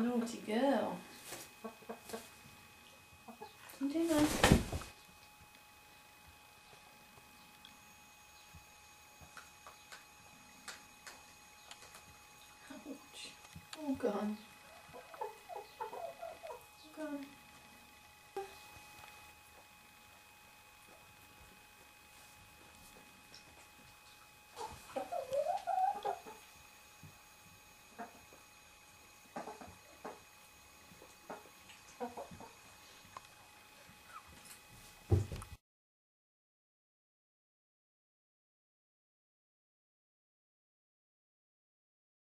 Naughty girl. Don't do that. Ouch. Oh, God.